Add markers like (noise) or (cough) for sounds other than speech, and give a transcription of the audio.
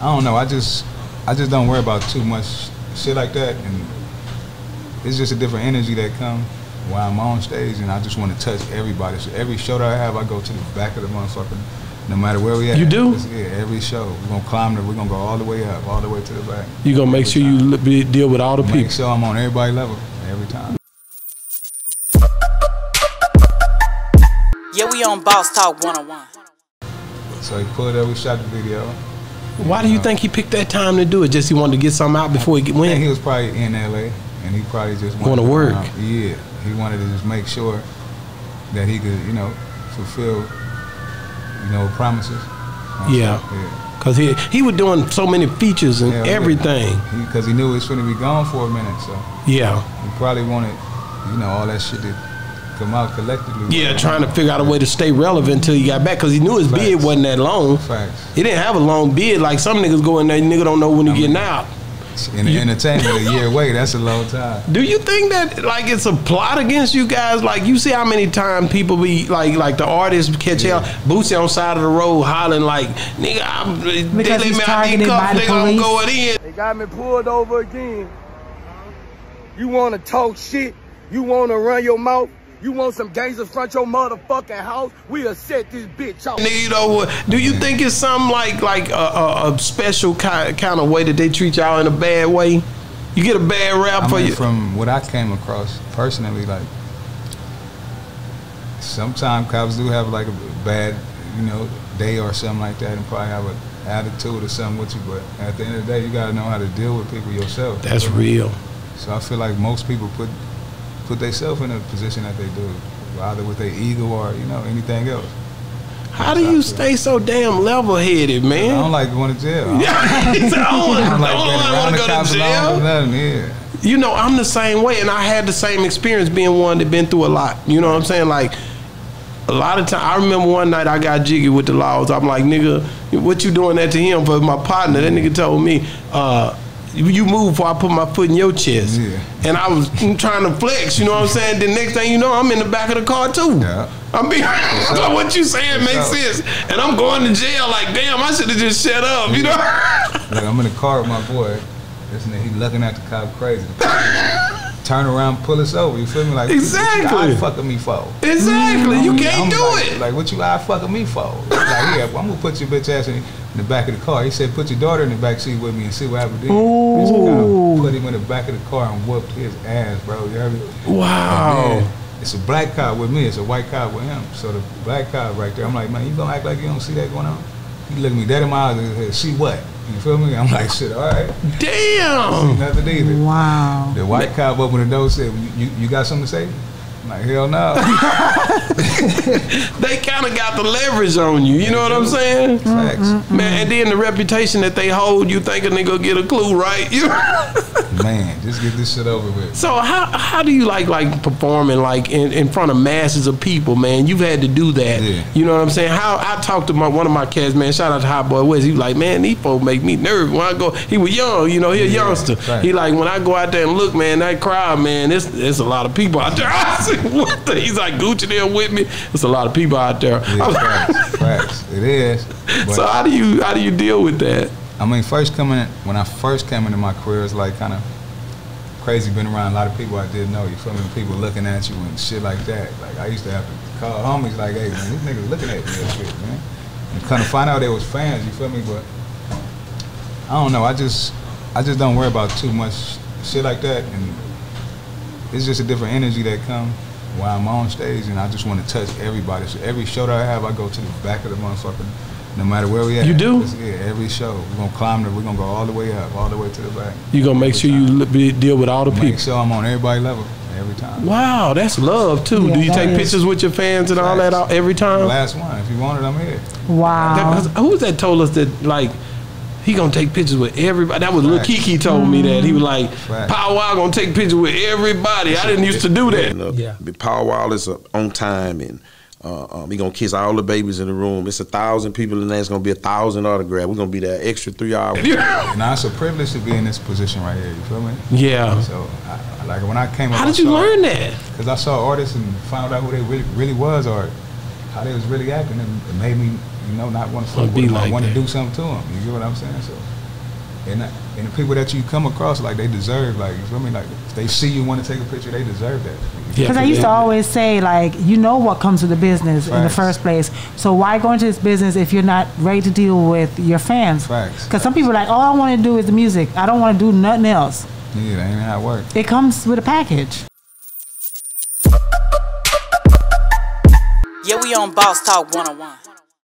I don't know. I just I just don't worry about too much shit like that, and it's just a different energy that comes while I'm on stage, and I just want to touch everybody. So every show that I have, I go to the back of the motherfucker, no matter where we at. You do? It's- Yeah, every show we're gonna climb the, we're gonna go all the way up, all the way to the back. You're gonna make sure you li- be, deal with all the Make people. sure I'm on everybody level every time. Yeah, we on Boss Talk 101. So he pulled up, we shot the video. Why do you think he picked that time to do it? Just he wanted to get something out before he get- I he was probably in LA, and he probably just wanted Wanna to, work. um, yeah, he wanted to just make sure that he could, you know, fulfill, you know, promises. on Yeah. stuff, yeah. Cause he he was doing so many features and Yeah, everything. Because he, knew he was going to be gone for a minute, so Yeah. he probably wanted, you know, all that shit to come out collectively. Yeah, trying to figure out a way to stay relevant until he got back because he knew his beard Facts. wasn't that long. Facts. He didn't have a long beard like some niggas go in there. Nigga don't know when he getting out. In the entertainment, a year away, that's a long time. Do you think that like it's a plot against you guys? Like you see how many times people be like like the artists catch Yeah. out Boosie on side of the road hollering like nigga I'm they let he's me out targeted these by cuffs, the nigga I'm police. going in. They got me pulled over again. You wanna talk shit? You wanna run your mouth? You want some gangsters front your motherfucking house? We'll set this bitch off. Nigga, you know what? Do you think it's something like like a, a, a special kind kind of way that they treat y'all in a bad way? You get a bad rap I for mean, you. from what I came across personally, like sometimes cops do have like a bad, you know, day or something like that, and probably have an attitude or something with you. But at the end of the day, you gotta know how to deal with people yourself. That's real. So I feel like most people put put themselves in a position that they do, either with their ego or you know anything else. How do you stay so damn level headed, man? I don't like going to jail. I (laughs) don't, I don't, like I don't want to go to cops alone or jail. nothing. Yeah. You know, I'm the same way, and I had the same experience being one that been through a lot. You know what I'm saying? Like a lot of time, I remember one night I got jiggy with the laws. I'm like, nigga, what you doing that to him for my partner? That nigga told me, uh, you move before I put my foot in your chest. Yeah. And I was trying to flex, you know what I'm saying? The next thing you know, I'm in the back of the car too. Yeah. I'm being (laughs) so what you saying makes sense. And I'm going to jail like, damn, I should have just shut up, you know? (laughs) Like I'm in the car with my boy. This nigga, he looking at the cop crazy. (laughs) Turn around, pull us over. You feel me? Like what Exactly. you eye fucking me for? exactly. You I'm- can't I'm do like, it. Like what you eye fucking me for? Like yeah, I'm gonna put your bitch ass in, in the back of the car. He said, put your daughter in the back seat with me and see what happens. then." Bitch, Put him in the back of the car and whooped his ass, bro. You heard me? Wow. And then It's a black cop with me. It's a white cop with him. So the black cop right there, I'm like, man, you gonna act like you don't see that going on? He looked me dead in my eyes and said, see what? You feel me? I'm like, shit, all right. Damn. Nothing either. Wow. The white cop opened the door and said, you, you, you got something to say? Like, hell no. (laughs) They kind of got the leverage on you. You know what I'm saying? Facts. Man, and then the reputation that they hold, you think a nigga get a clue, right? (laughs) You Man, just get this shit over with. so how how do you like like performing like in, in front of masses of people, man? You've had to do that. Yeah. You know what I'm saying? How I talked to my one of my cats, man. Shout out to Hotboy Wes. He was like, man, these folks make me nervous when I go. He was young, you know, he a Yeah, youngster. right. He like when I go out there and look, man, that crowd, man, it's it's a lot of people out there. (laughs) I said, what the? He's like Gucci there with me. It's a lot of people out there. Yeah, (laughs) facts. Facts. It is. But, so how do you how do you deal with that? I mean, first coming, when I first came into my career, it's like kind of crazy being around a lot of people I didn't know. You feel me? People looking at you and shit like that. Like I used to have to call homies like, hey man, these niggas looking at me and shit, man. And kind of find out they was fans. You feel me? But I don't know. I just, I just don't worry about too much shit like that. And it's just a different energy that come while I'm on stage, and I just want to touch everybody. So every show that I have, I go to the back of the motherfucker. No matter where we at. You do? It's- Yeah, every show. We're gonna climb the we're gonna go all the way up, all the way to the back. You're gonna make sure you be, deal with all the Make people. sure I'm on everybody level every time. Wow, that's love too. Yeah, Do you take is. pictures with your fans and all that Facts. all, every The time? last one. If you want it, I'm here. That- who's that told us that like he gonna take pictures with everybody? That was Lil Facts. Keke told me that he was like Facts. Paul Wall gonna take pictures with everybody. I didn't used to do that. And, Yeah. the Paul Wall is uh, on time and uh, um, he gonna kiss all the babies in the room. It's a thousand people in there. It's gonna be a thousand autograph. We're gonna be there extra three hours. (laughs) Now it's a privilege to be in this position right here. You feel me? Yeah. So, I, like when I came up, How did you saw- learn that? Because I saw artists and found out who they really, really was or how they was really acting, and it made me, you know, not want to fuck with them, like or want to do something to them. You get what I'm saying? So, and and the people that you come across, like they deserve, like you feel me? Like if they see you want to take a picture, they deserve that. Yeah, Because I used to always say, like, you know what comes with the business in the first place. So why go into this business if you're not ready to deal with your fans? Facts. Because some people are like, all I want to do is the music. I don't want to do nothing else. Yeah, that ain't how it works. It comes with a package. Yeah, we on Boss Talk 101.